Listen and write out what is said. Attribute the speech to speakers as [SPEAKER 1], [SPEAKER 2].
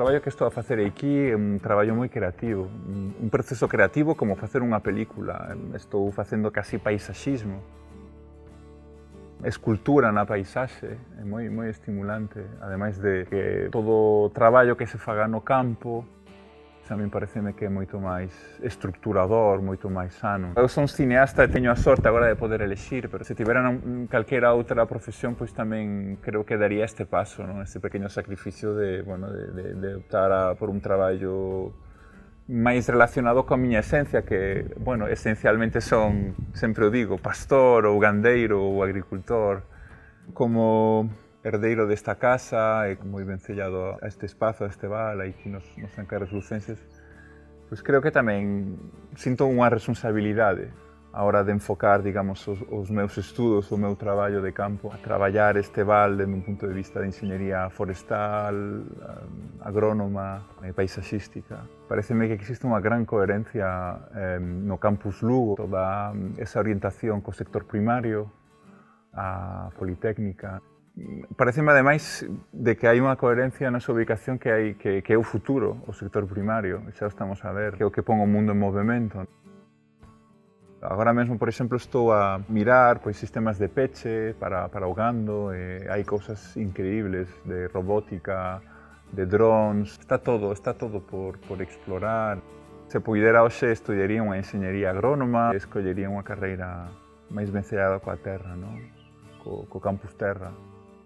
[SPEAKER 1] traballo que estou a facer aquí é un traballo moi creativo, un proceso creativo como facer unha película. Estou facendo casi paisaxismo. Escultura na paisaxe, é moi, moi estimulante. Ademais de que todo o traballo que se faga no campo a min pareceme que é moito máis estructurador, moito máis sano. Eu son cineasta e teño a sorte agora de poder elexir, pero se tiveran calquera outra profesión, pois tamén creo que daría este paso, non? este pequeno sacrificio de, bueno, de, de, de optar a, por un traballo máis relacionado coa miña esencia, que, bueno, esencialmente son, sempre o digo, pastor ou gandeiro ou agricultor, como herdeiro desta casa e moi vencellado a este espazo, a este val, aí que nos, nos encarres lucenses, pois creo que tamén sinto unha responsabilidade a hora de enfocar, digamos, os, os meus estudos, o meu traballo de campo, a traballar este val desde un punto de vista de enxeñería forestal, agrónoma e paisaxística. Pareceme que existe unha gran coherencia eh, no campus Lugo, toda esa orientación co sector primario, a Politécnica, Pareceme ademais de que hai unha coherencia na súa ubicación que, hai, que, que é o futuro, o sector primario, xa estamos a ver, que é o que pon o mundo en movimento. Agora mesmo, por exemplo, estou a mirar pois, sistemas de peche para, para o gando, e hai cousas increíbles de robótica, de drones, está todo, está todo por, por explorar. Se puidera hoxe, estudiaría unha enxeñería agrónoma, escollería unha carreira máis vencerada coa terra, non? Co, co campus terra.